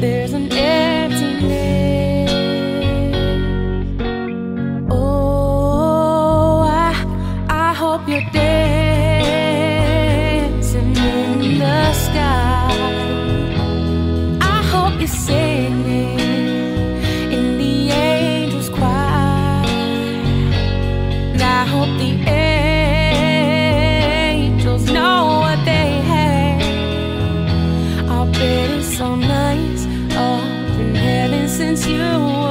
There's an emptiness. Oh, I, I hope you're dancing in the sky. I hope you're singing in the angels' choir. And I hope the angels know so nice up in heaven since you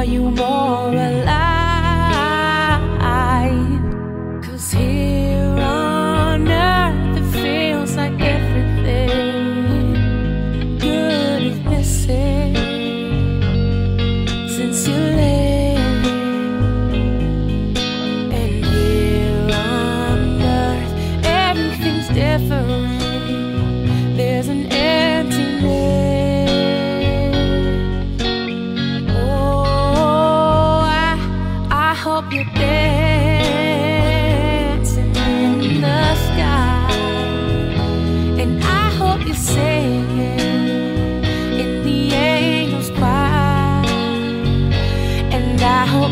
Are you more alive?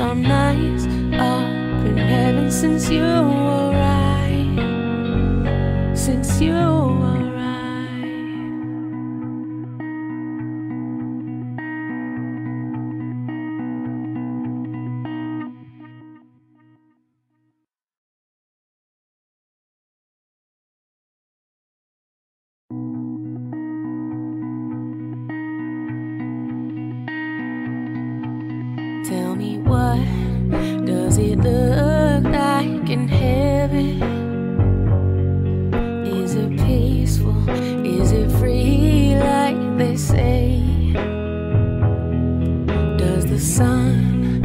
bet it's so up in heaven since you Tell me what does it look like in heaven? Is it peaceful? Is it free like they say? Does the sun